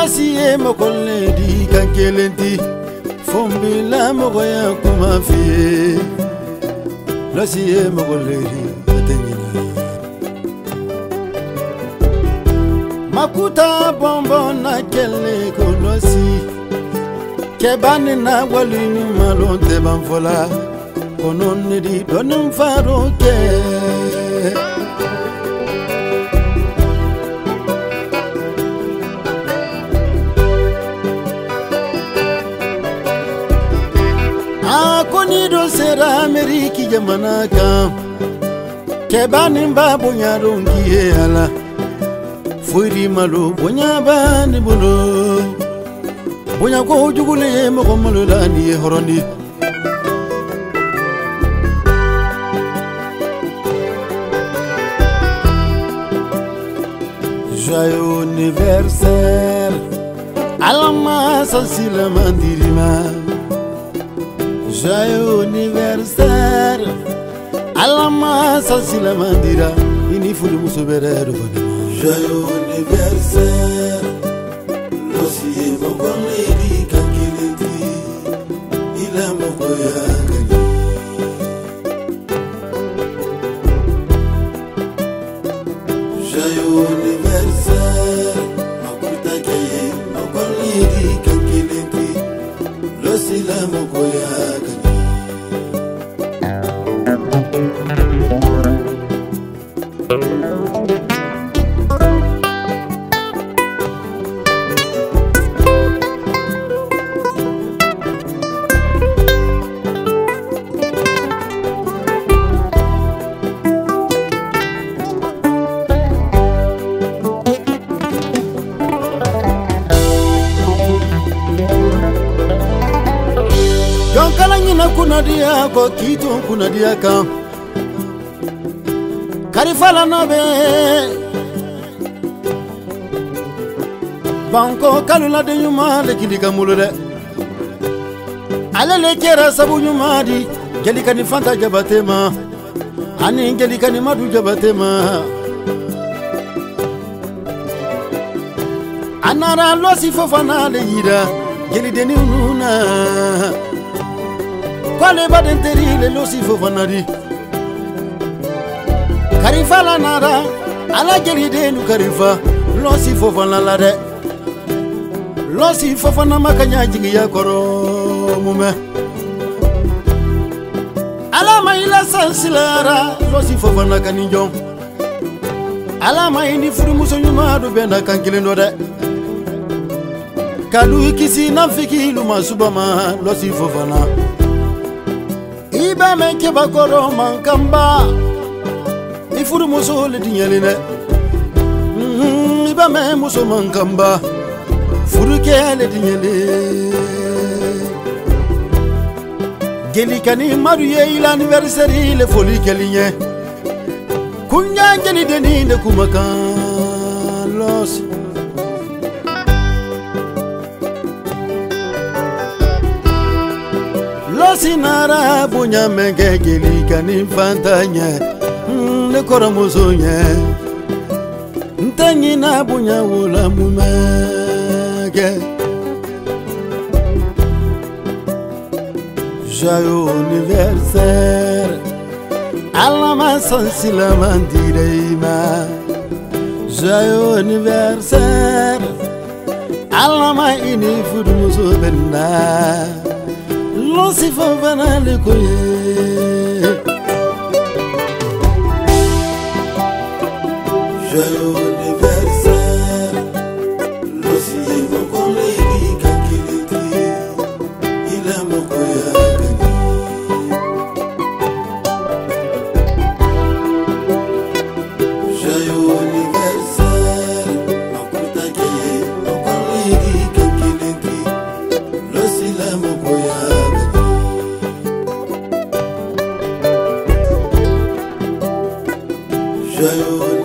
mwasi ye moko ledi kankelenti fombila moko ya kumafie losi ye moko ledi atengina makuta bonbo na kele kolosi kebani na walini malo te banfola kono nedi dɔni faro kɛ sera ameriki jamana kan kɛba ni ba bonya dɔn k'i ye a la foyi di malo bonya b'a ni bolo bonya ko jugulen ye mɔgɔ malo la ni ye hɔrɔn di Joyeux anniversaire. Alama sasila mandirima Joyeux anniversaire Alama Sassila Mandira Inifuli Musuberero Joyeux anniversaire Nosiye Mokon Lady. Jonkala ɲina kunadiya kɔ k'i ka kan karifala nɔ bɛ banko kaluladen ɲuman le kili ka mulu dɛ ale le kɛra sabu ɲuman di jelikani fanta jabate ma ani jelikani madu jabate ma a nara lɔsi fofana le yira jelidenniw nu na kwale baden teri le losi fo fana di karifa la nara ala jeliden du karifa losi fo fana la dɛ losi fo fana ma ka ɲa jigiya kɔrɔ mumɛ ala ma i la sansilayara losi fo fana ka nin jɔn ala ma i ni furumuso ɲuman du bɛnna kan kelen dɔ dɛ kalu kisi nafiki luma subama losi fo fana i bɛ mɛn kɛbakɔrɔ man kan ba i furumuso le diɲɛlen dɛ i bɛ mɛn muso man kan ba furukɛ le diɲɛlen jelikani madu ye i la le foli kɛli ɲɛ kunɲa jelideni de kumakan lɔsi lɔsi nara bonya mɛn kɛ jelikani fanta ɲɛ Mm, ne kɔrɔmuso ɲɛ n tɛ ɲina bonya wola mumɛ kɛ joyeux anniversaire. Ala non si fa banale coye Joyeux anniversaire Lo si yego kole ni kakiliti Ila mokoya gani o universo Well,